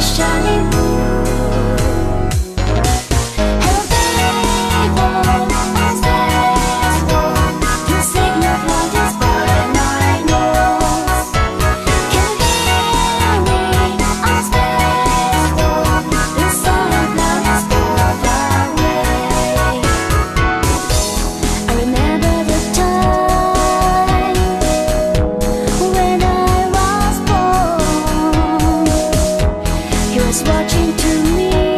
shining was watching to me.